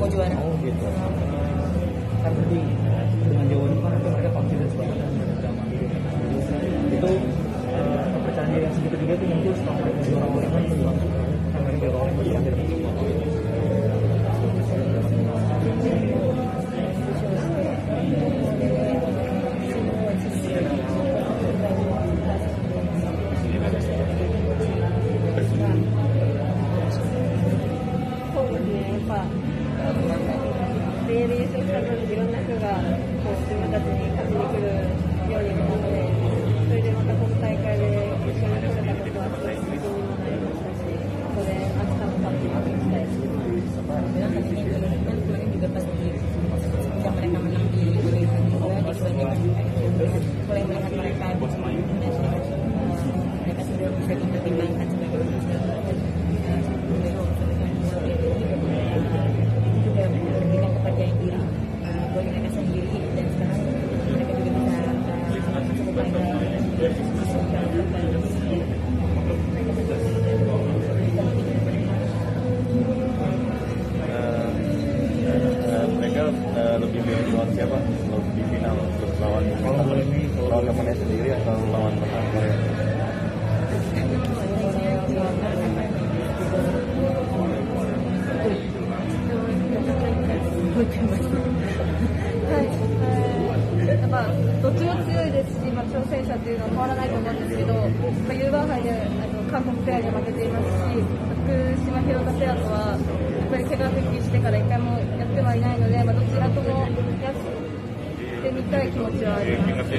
mau juara. Oh gitu. Kan tadi dengan Jawa itu kan mereka confidence banget kan mandiri. Itu eh, kepercayaan yang segitu juga tuh muncul setelah juara 挑戦者っていうのは変わらないと思うんですけど、まあ、ユーバー杯であの韓国ペアに負けていますし、福島広田ペアとはやっぱり怪我復帰してから一回もやってはいないので、まあ、どちらともやってみたい気持ちはあります。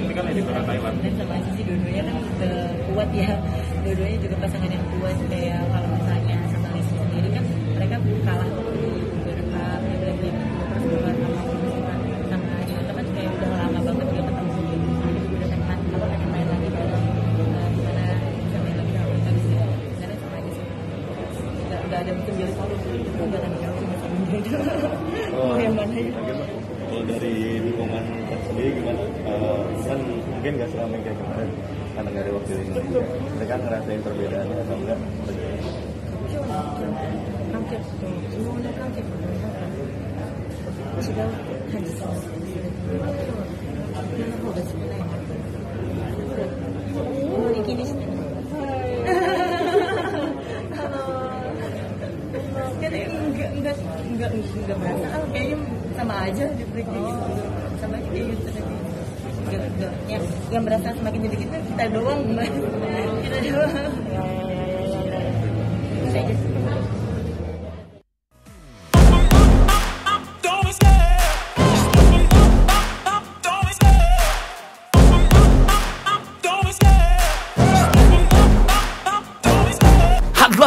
sama dia mau yang mana ya kalau dari dukungan sendiri gimana Eh, kan mungkin gak selama kayak kemarin karena nggak ada waktu di Indonesia mereka ngerasain perbedaannya atau enggak 今日の観客と昨日の観客のなんか違う感じするんですけど今日は昨日の方が少ないな Enggak, enggak, enggak, merasa ah, kayaknya sama aja gitu kayak gitu. Sama aja kayak gitu enggak, yang, yang berasa semakin jadi kita doang. Kita doang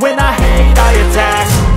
When I hate, I attack.